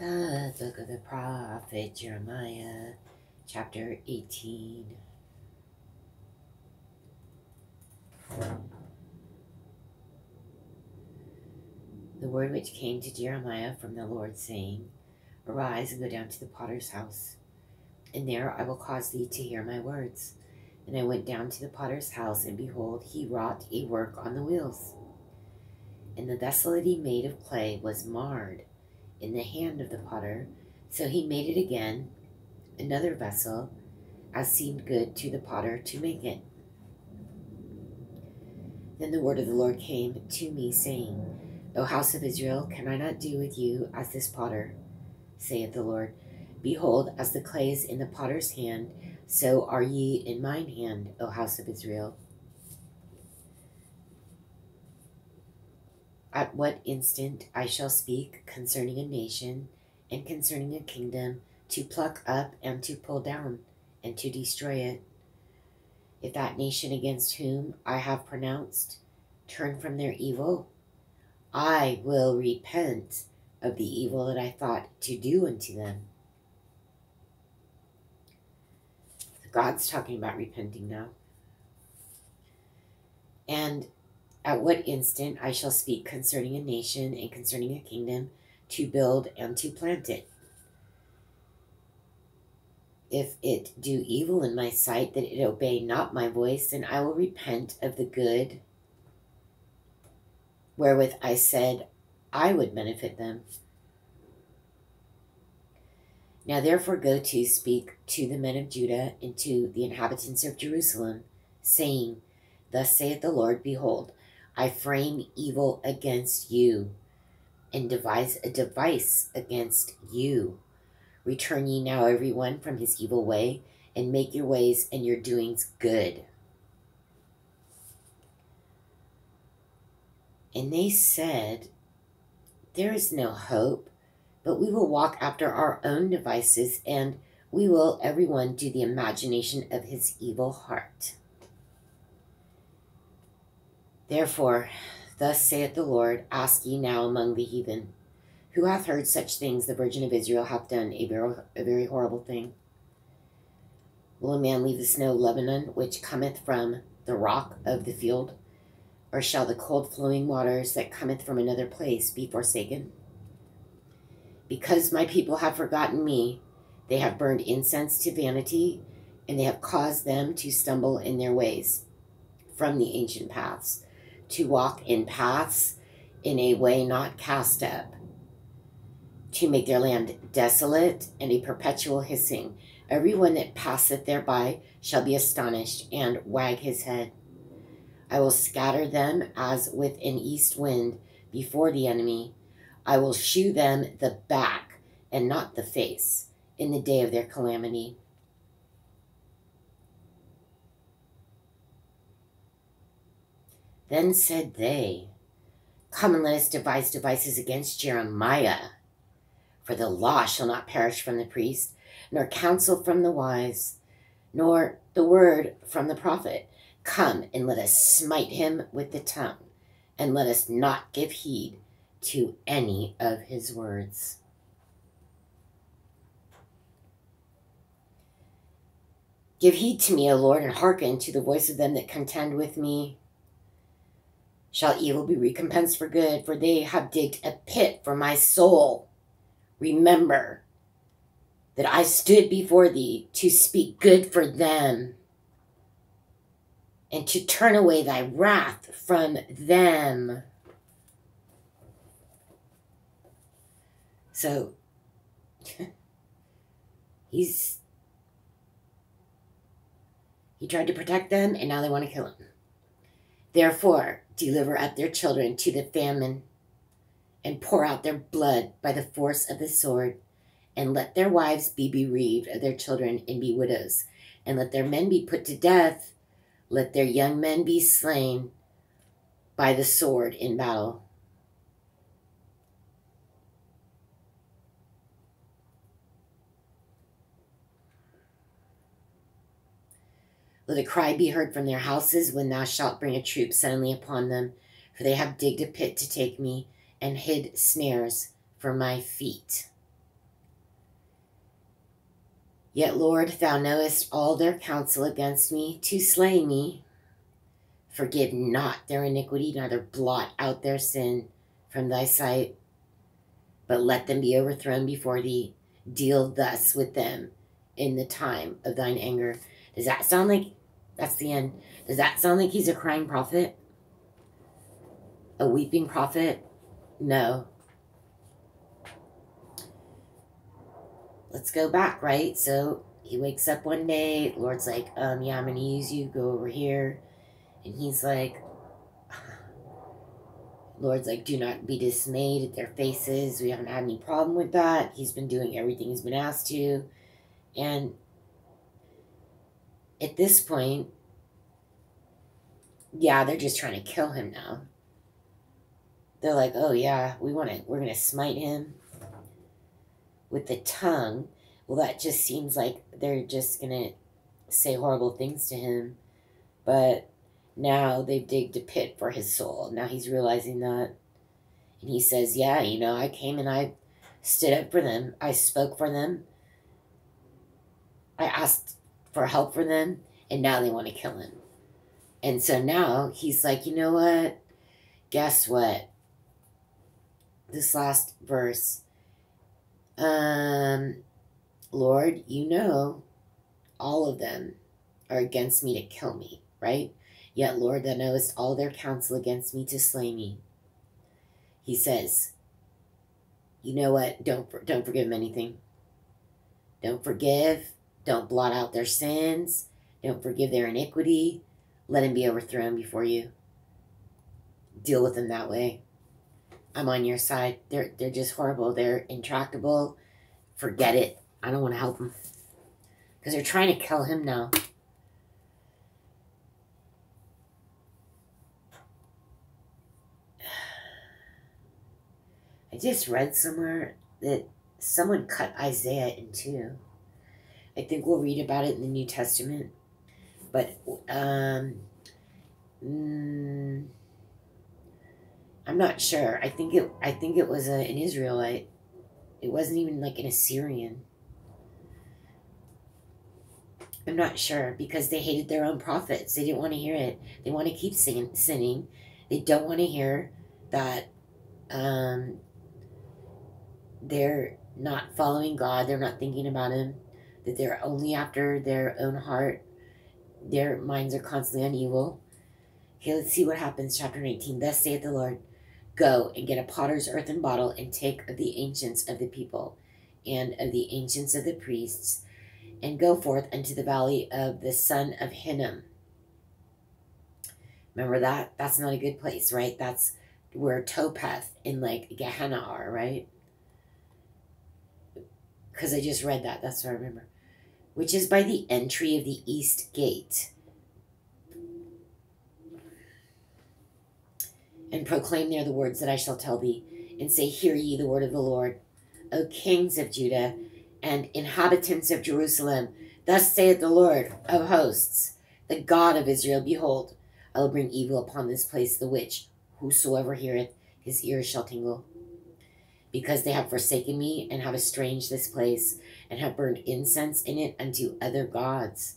The book of the prophet Jeremiah, chapter 18. The word which came to Jeremiah from the Lord, saying, Arise and go down to the potter's house, and there I will cause thee to hear my words. And I went down to the potter's house, and behold, he wrought a work on the wheels. And the vessel that he made of clay was marred in the hand of the potter. So he made it again, another vessel, as seemed good to the potter to make it. Then the word of the Lord came to me, saying, O house of Israel, can I not do with you as this potter? saith the Lord. Behold, as the clay is in the potter's hand, so are ye in mine hand, O house of Israel. At what instant I shall speak concerning a nation and concerning a kingdom to pluck up and to pull down and to destroy it. If that nation against whom I have pronounced turn from their evil, I will repent of the evil that I thought to do unto them. God's talking about repenting now. And at what instant I shall speak concerning a nation and concerning a kingdom to build and to plant it. If it do evil in my sight, that it obey not my voice, then I will repent of the good wherewith I said I would benefit them. Now therefore go to speak to the men of Judah and to the inhabitants of Jerusalem, saying, Thus saith the Lord, Behold, I frame evil against you, and devise a device against you. Return ye now every one from his evil way, and make your ways and your doings good. And they said, There is no hope, but we will walk after our own devices, and we will every one do the imagination of his evil heart. Therefore, thus saith the Lord, ask ye now among the heathen, who hath heard such things the Virgin of Israel hath done, a very, a very horrible thing? Will a man leave the snow Lebanon, which cometh from the rock of the field? Or shall the cold flowing waters that cometh from another place be forsaken? Because my people have forgotten me, they have burned incense to vanity, and they have caused them to stumble in their ways from the ancient paths to walk in paths in a way not cast up, to make their land desolate and a perpetual hissing. Every one that passeth thereby shall be astonished and wag his head. I will scatter them as with an east wind before the enemy. I will shew them the back and not the face in the day of their calamity. Then said they, Come and let us devise devices against Jeremiah. For the law shall not perish from the priest, nor counsel from the wise, nor the word from the prophet. Come and let us smite him with the tongue, and let us not give heed to any of his words. Give heed to me, O Lord, and hearken to the voice of them that contend with me. Shall evil be recompensed for good? For they have digged a pit for my soul. Remember that I stood before thee to speak good for them and to turn away thy wrath from them. So, he's. He tried to protect them, and now they want to kill him. Therefore, deliver up their children to the famine, and pour out their blood by the force of the sword, and let their wives be bereaved of their children and be widows, and let their men be put to death, let their young men be slain by the sword in battle. Let a cry be heard from their houses when thou shalt bring a troop suddenly upon them, for they have digged a pit to take me and hid snares for my feet. Yet, Lord, thou knowest all their counsel against me to slay me. Forgive not their iniquity, neither blot out their sin from thy sight, but let them be overthrown before thee. Deal thus with them in the time of thine anger. Does that sound like that's the end? Does that sound like he's a crying prophet? A weeping prophet? No. Let's go back, right? So he wakes up one day, Lord's like, um, yeah, I'm gonna use you, go over here. And he's like, Lord's like, do not be dismayed at their faces. We haven't had any problem with that. He's been doing everything he's been asked to. And at this point, yeah, they're just trying to kill him now. They're like, oh yeah, we want to, we're going to smite him with the tongue. Well, that just seems like they're just going to say horrible things to him. But now they've digged a pit for his soul. Now he's realizing that. And he says, yeah, you know, I came and I stood up for them. I spoke for them. I asked for help for them. And now they want to kill him. And so now he's like, you know what? Guess what? This last verse. Um, Lord, you know all of them are against me to kill me, right? Yet, Lord, thou knowest all their counsel against me to slay me. He says, you know what? Don't, don't forgive them anything. Don't forgive. Don't blot out their sins. Don't forgive their iniquity. Let him be overthrown before you. Deal with them that way. I'm on your side. They're they're just horrible. They're intractable. Forget it. I don't want to help them. Because they're trying to kill him now. I just read somewhere that someone cut Isaiah in two. I think we'll read about it in the New Testament. But um, mm, I'm not sure. I think it. I think it was a, an Israelite. It wasn't even like an Assyrian. I'm not sure because they hated their own prophets. They didn't want to hear it. They want to keep sinning. They don't want to hear that um, they're not following God. They're not thinking about Him. That they're only after their own heart their minds are constantly on evil. Okay, let's see what happens. Chapter 19. Thus saith the Lord Go and get a potter's earthen bottle and take of the ancients of the people and of the ancients of the priests and go forth unto the valley of the son of Hinnom. Remember that? That's not a good place, right? That's where Topheth and like Gehenna are, right? Because I just read that. That's what I remember which is by the entry of the east gate. And proclaim there the words that I shall tell thee, and say, Hear ye the word of the Lord, O kings of Judah and inhabitants of Jerusalem. Thus saith the Lord of hosts, the God of Israel Behold, I will bring evil upon this place, the which whosoever heareth, his ears shall tingle. Because they have forsaken me and have estranged this place, and have burned incense in it unto other gods,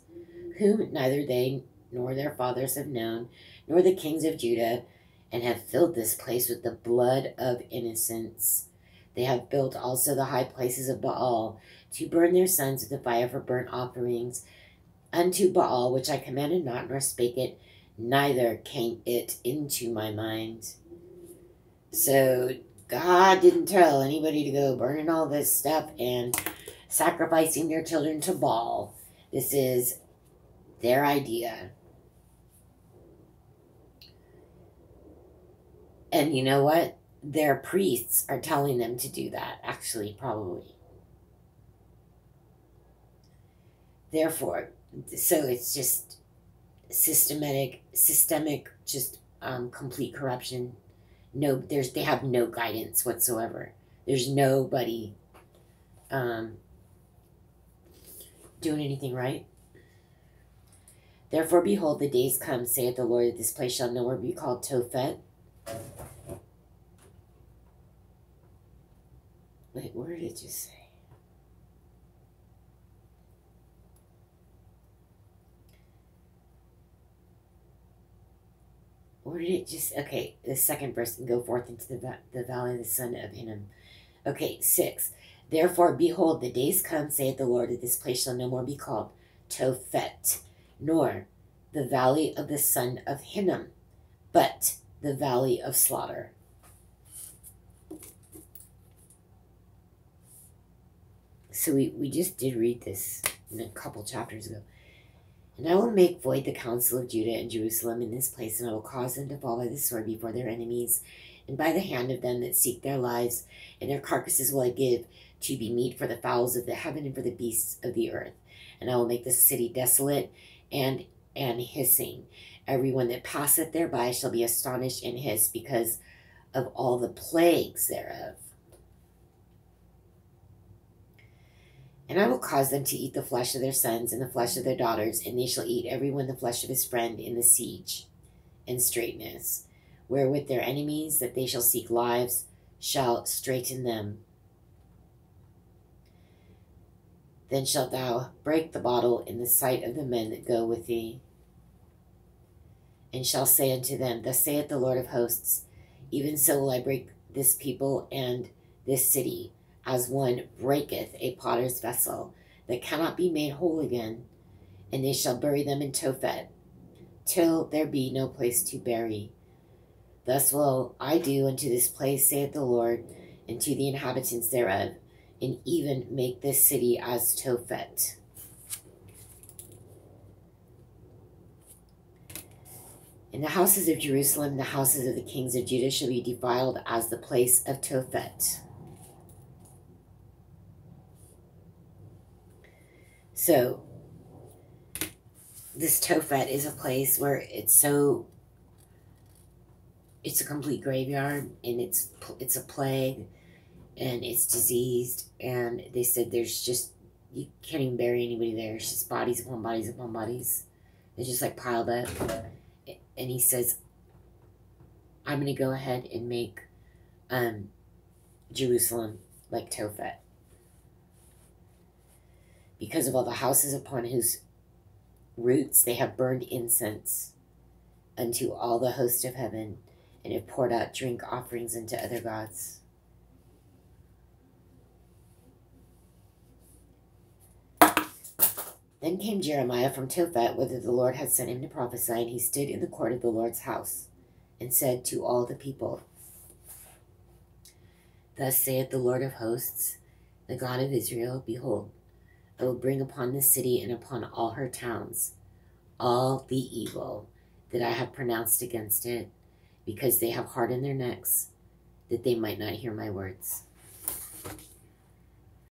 whom neither they nor their fathers have known, nor the kings of Judah, and have filled this place with the blood of innocents. They have built also the high places of Baal, to burn their sons with the fire for burnt offerings, unto Baal, which I commanded not, nor spake it, neither came it into my mind. So God didn't tell anybody to go burning all this stuff and sacrificing their children to Baal. This is their idea. And you know what? Their priests are telling them to do that, actually, probably. Therefore, so it's just systematic, systemic, just um, complete corruption. No, there's they have no guidance whatsoever. There's nobody um, doing anything right. Therefore, behold, the days come, saith the Lord, that this place shall no more be called Tophet. Wait, where did just say? Or did it just okay? The second verse and go forth into the the valley of the son of Hinnom. Okay, six. Therefore, behold, the days come, saith the Lord, that this place shall no more be called Tophet, nor the valley of the son of Hinnom, but the valley of slaughter. So we, we just did read this a couple chapters ago. And I will make void the counsel of Judah and Jerusalem in this place, and I will cause them to fall by the sword before their enemies, and by the hand of them that seek their lives, and their carcasses will I give to be meat for the fowls of the heaven and for the beasts of the earth. And I will make the city desolate and and hissing. Everyone that passeth thereby shall be astonished and hiss because of all the plagues thereof. And I will cause them to eat the flesh of their sons and the flesh of their daughters, and they shall eat every one the flesh of his friend in the siege and straitness, wherewith their enemies that they shall seek lives shall straiten them. Then shalt thou break the bottle in the sight of the men that go with thee, and shall say unto them, Thus saith the Lord of hosts, even so will I break this people and this city as one breaketh a potter's vessel that cannot be made whole again, and they shall bury them in Tophet, till there be no place to bury. Thus will I do unto this place, saith the Lord, and to the inhabitants thereof, and even make this city as Tophet. And the houses of Jerusalem, the houses of the kings of Judah shall be defiled as the place of Tophet. So, this Tophet is a place where it's so it's a complete graveyard and it's it's a plague and it's diseased and they said there's just you can't even bury anybody there. It's just bodies upon bodies upon bodies. They're just like piled up. And he says i'm going to go ahead and make um jerusalem like tophet because of all the houses upon whose roots they have burned incense unto all the host of heaven, and have poured out drink offerings unto other gods. Then came Jeremiah from Tophet, whither the Lord had sent him to prophesy, and he stood in the court of the Lord's house, and said to all the people, Thus saith the Lord of hosts, the God of Israel, Behold, I will bring upon this city and upon all her towns all the evil that I have pronounced against it, because they have hardened their necks, that they might not hear my words.